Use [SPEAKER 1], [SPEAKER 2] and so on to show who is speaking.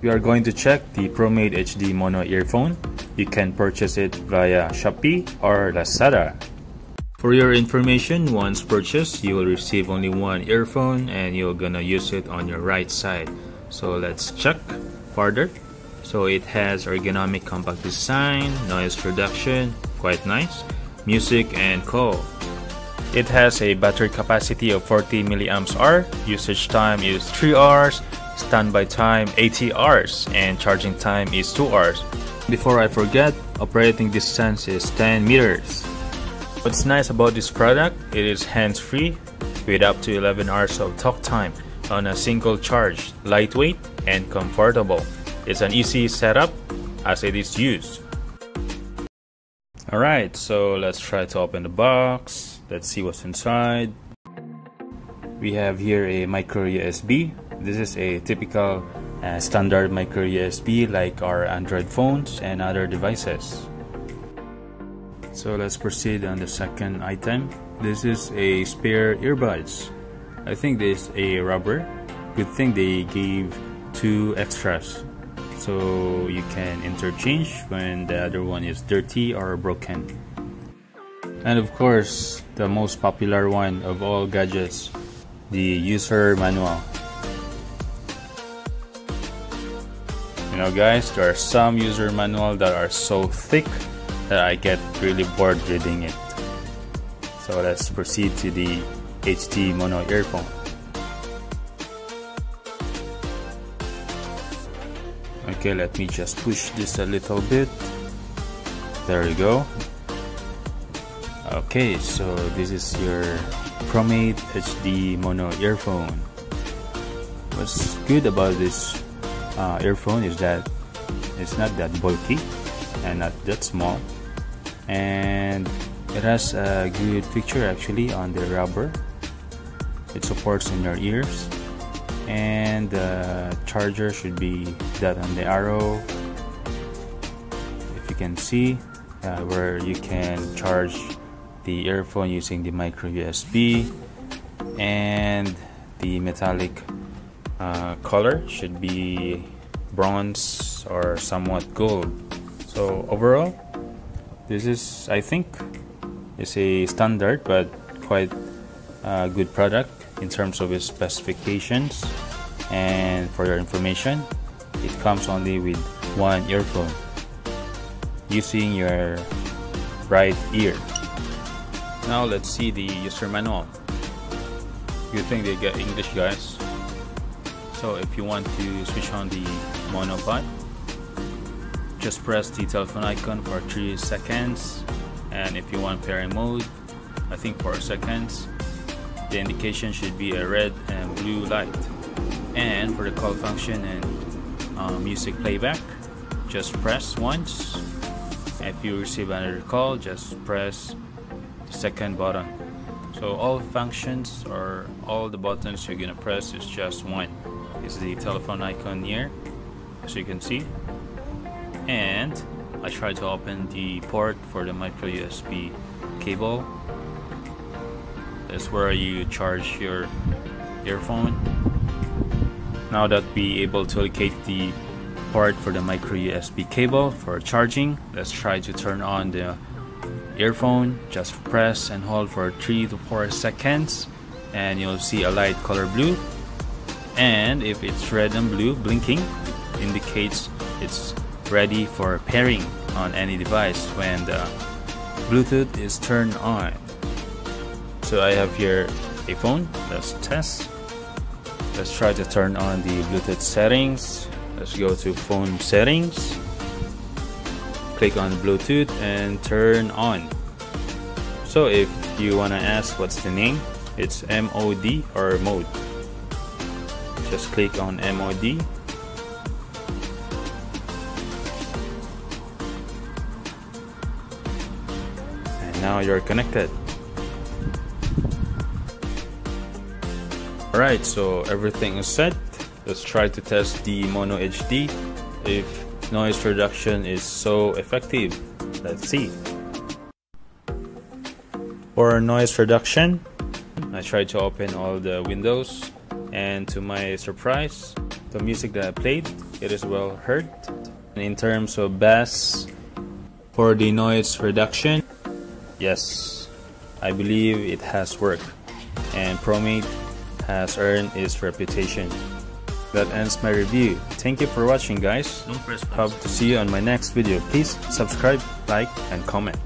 [SPEAKER 1] we are going to check the ProMade HD Mono earphone. You can purchase it via Shopee or Lazada. For your information, once purchased, you will receive only one earphone and you're gonna use it on your right side. So let's check further. So it has ergonomic compact design, noise reduction, quite nice, music and call. It has a battery capacity of 40 milliamps hour, usage time is 3 hours, standby time 80 hours, and charging time is 2 hours. Before I forget, operating distance is 10 meters. What's nice about this product, it is hands-free with up to 11 hours of talk time on a single charge, lightweight and comfortable. It's an easy setup as it is used. Alright, so let's try to open the box. Let's see what's inside. We have here a micro USB. This is a typical uh, standard micro USB like our Android phones and other devices. So let's proceed on the second item. This is a spare earbuds. I think this is a rubber. Good thing they gave two extras so you can interchange when the other one is dirty or broken. And of course, the most popular one of all gadgets, the user manual. You know guys, there are some user manual that are so thick that I get really bored reading it. So let's proceed to the HD mono earphone. Okay, let me just push this a little bit. There we go. Okay, so this is your ProMade HD mono earphone. What's good about this uh, earphone is that it's not that bulky and not that small. And it has a good feature actually on the rubber. It supports in your ears. And the charger should be that on the arrow. If you can see uh, where you can charge the earphone using the micro USB and the metallic uh, color should be bronze or somewhat gold. So overall this is I think is a standard but quite a good product in terms of its specifications and for your information it comes only with one earphone using your right ear. Now let's see the user manual. You think they get English guys so if you want to switch on the monopod just press the telephone icon for 3 seconds. And if you want pairing mode I think 4 seconds. The indication should be a red and blue light. And for the call function and um, music playback just press once. If you receive another call just press the second button. So all functions or all the buttons you're gonna press is just one is the telephone icon here as you can see. And I try to open the port for the micro USB cable. That's where you charge your earphone. Now that we able to locate the port for the micro USB cable for charging let's try to turn on the earphone. Just press and hold for 3 to 4 seconds and you'll see a light color blue and if it's red and blue blinking indicates it's ready for pairing on any device when the Bluetooth is turned on. So I have here a phone, let's test. Let's try to turn on the Bluetooth settings. Let's go to phone settings. Click on Bluetooth and turn on. So if you want to ask what's the name, it's MOD or mode. Just click on MOD and now you're connected. Alright so everything is set. Let's try to test the mono HD if noise reduction is so effective let's see. For noise reduction I try to open all the windows and to my surprise the music that I played, it is well heard. And in terms of bass, for the noise reduction, yes, I believe it has worked. And Promate has earned its reputation. That ends my review. Thank you for watching guys. Hope to see you on my next video. Please subscribe, like, and comment.